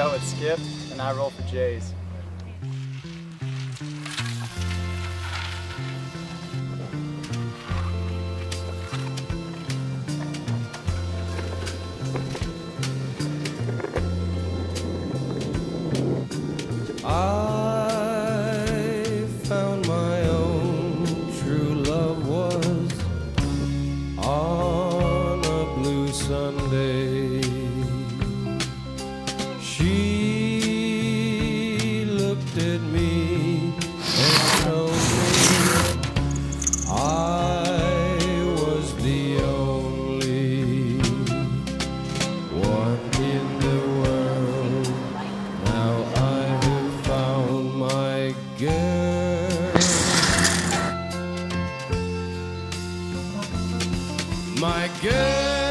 out with Skip, and I roll for Jays. I found my own true love was on a blue Sunday. girl. My girl.